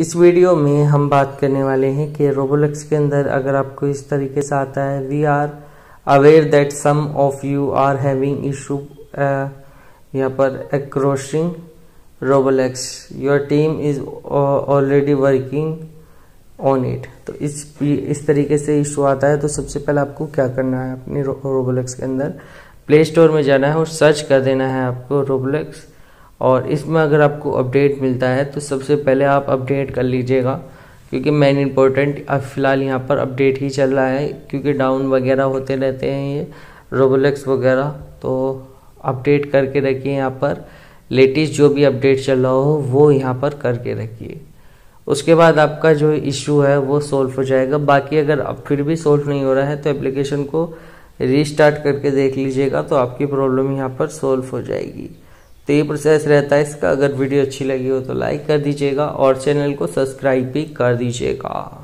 इस वीडियो में हम बात करने वाले हैं कि रोबोलक्स के अंदर अगर आपको इस तरीके से आता है we are aware that some of you are having issue यहाँ पर accessing Roblox your team is already working on it तो इस इस तरीके से इशू आता है तो सबसे पहले आपको क्या करना है अपनी रोबोलेक्स के अंदर? प्ले स्टोर में जाना है और सर्च कर देना है आपको रोबोलेक्स और इसमें अगर आपको अपडेट मिलता है तो सबसे पहले आप अपडेट कर लीजिएगा, क्योंकि मेन इम्पोर्टेंट अब फ़िलहाल यहाँ पर अपडेट ही चल रहा है, क्योंकि डाउन वगैरह होते रहते हैं ये रोबोलेक्स वगैरह तो अपडेट करके रखिए यहाँ पर लेटेस्ट जो भी अपडेट चल रहा हो, वो यहाँ पर करके रखिए। उसके बाद आपका जो इशू है, वो सॉल्व हो जाएगा, बाकी अगर अब फिर भी सॉल्व नहीं हो रहा है तो एप्लीकेशन को रीस्टार्ट करके देख लीजिएगा तो आपकी प्रॉब्लम यहाँ पर सॉल्व हो जाएगी। तो ये प्रोसेस रहता है इसका। अगर वीडियो अच्छी लगी हो तो लाइक कर दीजिएगा और चैनल को सब्सक्राइब भी कर दीजिएगा।